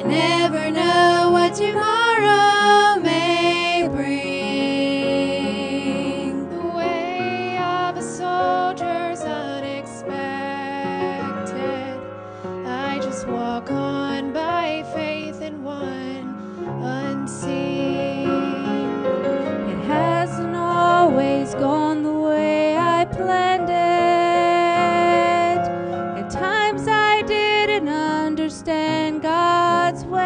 I never know what tomorrow may bring. The way of a soldier's unexpected. I just walk on. God's ways.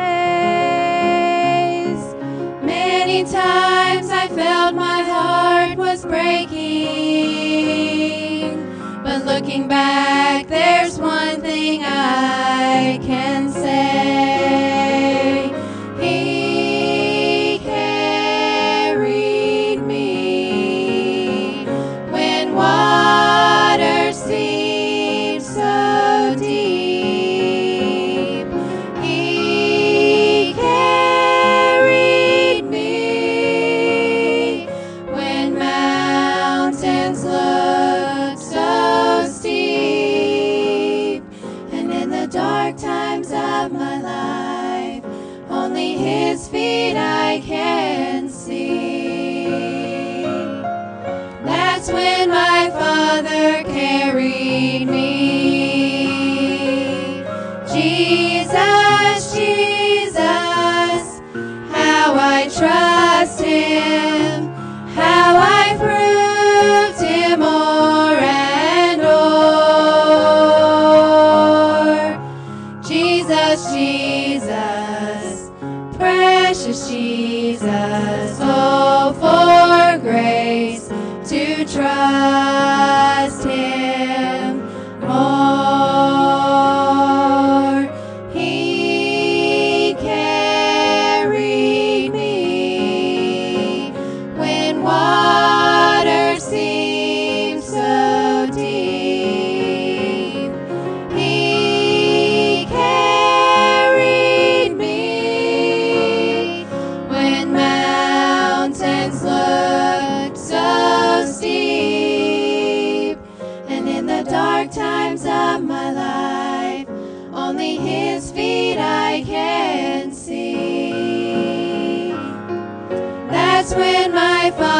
Many times I felt my heart was breaking, but looking back, there's one thing I can. Life, only his feet I can see. Precious Jesus, oh, for grace to trust dark times of my life, only His feet I can see. That's when my Father